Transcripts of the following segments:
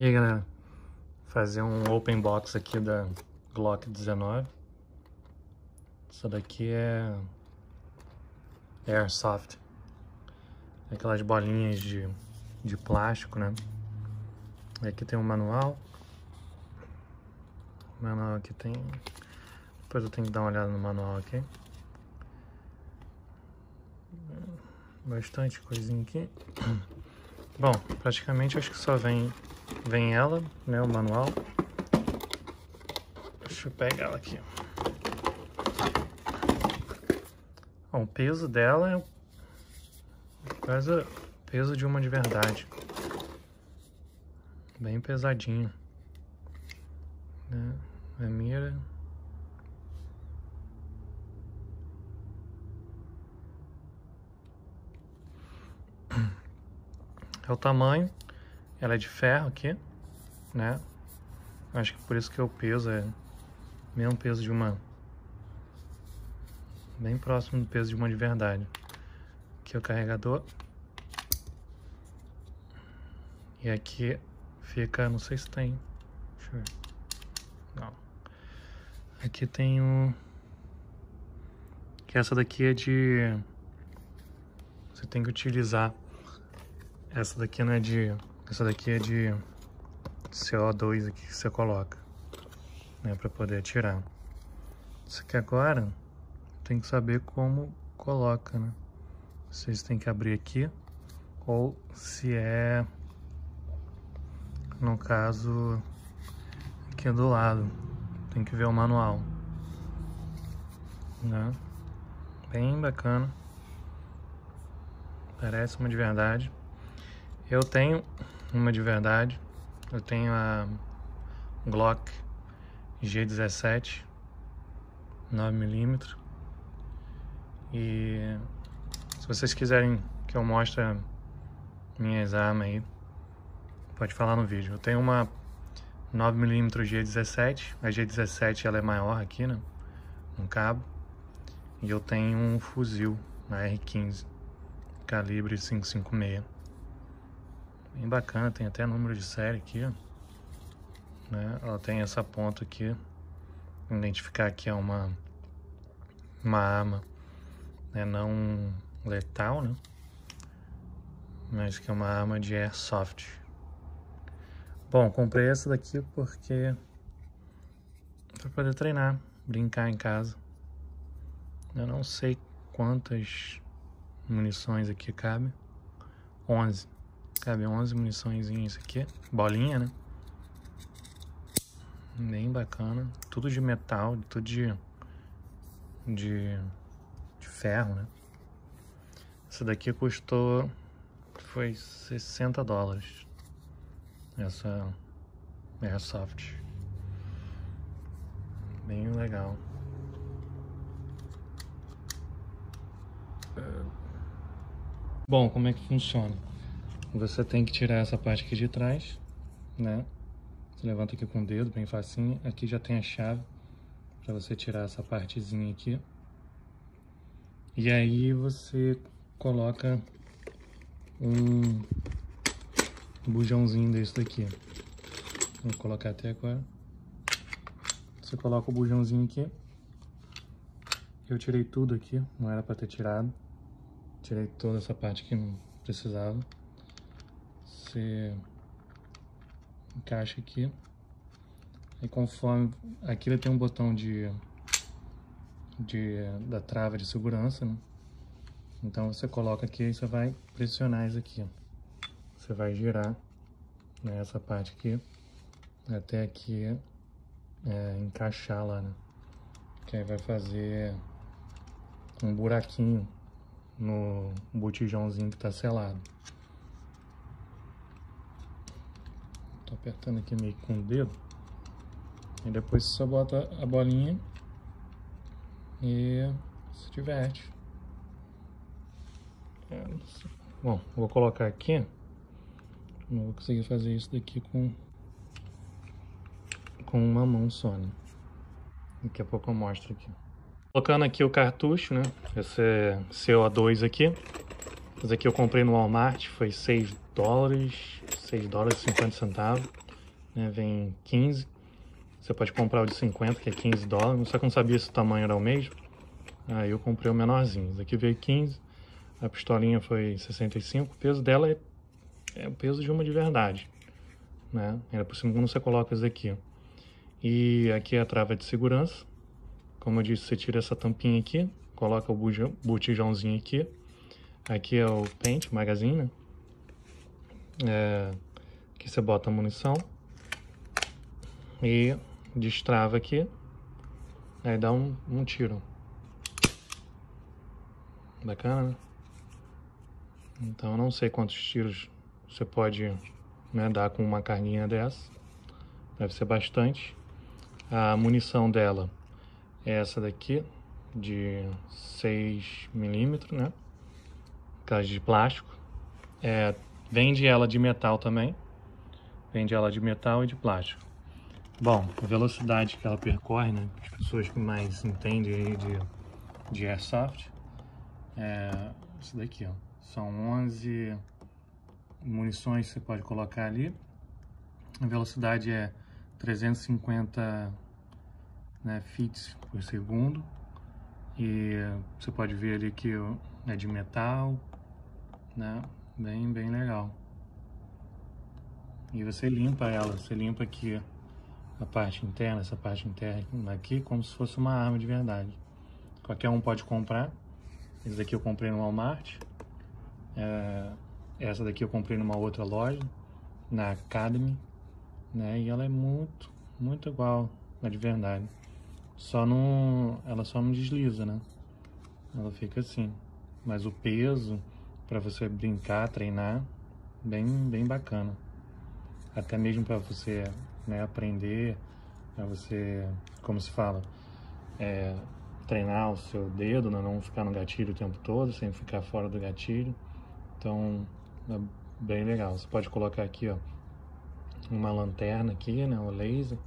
E aí galera, fazer um open box aqui da Glock 19. Isso daqui é Airsoft. Aquelas bolinhas de, de plástico, né? Aqui tem um manual. O manual aqui tem... Depois eu tenho que dar uma olhada no manual aqui. Bastante coisinha aqui. Bom, praticamente acho que só vem Vem ela, né, o manual. Deixa eu pegar ela aqui. Bom, o peso dela é quase o peso de uma de verdade. Bem pesadinho. Né? A mira. É o tamanho. Ela é de ferro aqui, né? Acho que por isso que o peso é mesmo peso de uma... Bem próximo do peso de uma de verdade. Aqui é o carregador. E aqui fica, não sei se tem. Deixa eu ver. Não. Aqui tem o... Que essa daqui é de... Você tem que utilizar. Essa daqui não é de essa daqui é de CO2 aqui que você coloca, né, para poder tirar. Isso aqui agora tem que saber como coloca, né? Vocês têm que abrir aqui ou se é no caso aqui do lado, tem que ver o manual, né? Bem bacana. Parece uma de verdade. Eu tenho uma de verdade. Eu tenho a Glock G17 9mm. E se vocês quiserem que eu mostre minhas armas aí, pode falar no vídeo. Eu tenho uma 9mm G17. A G17 ela é maior aqui, né? Um cabo. E eu tenho um fuzil na R15, calibre 556. Bem bacana, tem até número de série aqui. Né? Ela tem essa ponta aqui. Identificar que é uma, uma arma né? não letal, né? Mas que é uma arma de airsoft. Bom, comprei essa daqui porque para poder treinar, brincar em casa. Eu não sei quantas munições aqui cabe. 11. Cabe 11 munições isso aqui. Bolinha, né? Bem bacana. Tudo de metal, tudo de, de, de ferro, né? Essa daqui custou... Foi 60 dólares. Essa Airsoft. Bem legal. Bom, como é que funciona? Você tem que tirar essa parte aqui de trás, né? Você levanta aqui com o dedo, bem facinho. Aqui já tem a chave para você tirar essa partezinha aqui. E aí você coloca um bujãozinho desse daqui. Vou colocar até agora. Você coloca o bujãozinho aqui. Eu tirei tudo aqui, não era para ter tirado. Tirei toda essa parte que não precisava você encaixa aqui. E conforme... Aqui ele tem um botão de, de da trava de segurança, né? Então você coloca aqui e você vai pressionar isso aqui. Você vai girar né, essa parte aqui até aqui é, encaixar lá, né? Que aí vai fazer um buraquinho no botijãozinho que está selado. Apertando aqui meio com o dedo. E depois só bota a bolinha e se diverte. É, bom, vou colocar aqui. Não vou conseguir fazer isso daqui com, com uma mão só, né? Daqui a pouco eu mostro aqui. Colocando aqui o cartucho, né? Esse é CO2 aqui. Esse aqui eu comprei no Walmart, foi 6 dólares, 6 dólares e 50 centavos. né? Vem 15. Você pode comprar o de 50, que é 15 dólares. Só que eu não sabia se o tamanho era o mesmo. Aí eu comprei o menorzinho. Esse aqui veio 15. A pistolinha foi 65. O peso dela é, é o peso de uma de verdade. Né? Ainda por cima quando você coloca isso aqui. E aqui é a trava de segurança. Como eu disse, você tira essa tampinha aqui. Coloca o botijãozinho aqui. Aqui é o pente, magazine, né? É, aqui você bota a munição. E destrava aqui. Aí dá um, um tiro. Bacana, né? Então eu não sei quantos tiros você pode né, dar com uma carninha dessa. Deve ser bastante. A munição dela é essa daqui, de 6 milímetros, né? Caixa de plástico. É, vende ela de metal também. Vende ela de metal e de plástico. Bom, a velocidade que ela percorre, né? As pessoas que mais entendem de, de airsoft. É isso daqui, ó. São 11 munições que você pode colocar ali. A velocidade é 350 né, fits por segundo. E você pode ver ali que é de metal, né? Bem, bem legal. E você limpa ela, você limpa aqui a parte interna, essa parte interna aqui, como se fosse uma arma de verdade. Qualquer um pode comprar. Esse daqui eu comprei no Walmart. É, essa daqui eu comprei numa outra loja, na Academy, né? E ela é muito, muito igual a de verdade. Só não, ela só não desliza, né? Ela fica assim. Mas o peso para você brincar, treinar, bem, bem bacana. Até mesmo para você né, aprender, para você, como se fala, é, treinar o seu dedo, né? não ficar no gatilho o tempo todo, sem ficar fora do gatilho. Então, é bem legal. Você pode colocar aqui, ó, uma lanterna aqui, né, o laser.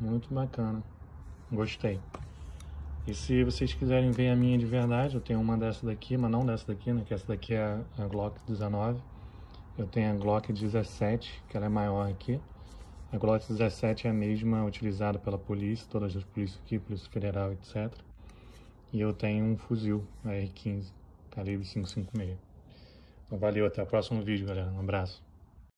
Muito bacana. Gostei. E se vocês quiserem ver a minha de verdade, eu tenho uma dessa daqui, mas não dessa daqui, né, que essa daqui é a Glock 19. Eu tenho a Glock 17, que ela é maior aqui. A Glock 17 é a mesma utilizada pela polícia, todas as polícias aqui, Polícia Federal, etc. E eu tenho um fuzil, a R15, calibre 556. Então, valeu, até o próximo vídeo, galera. Um abraço.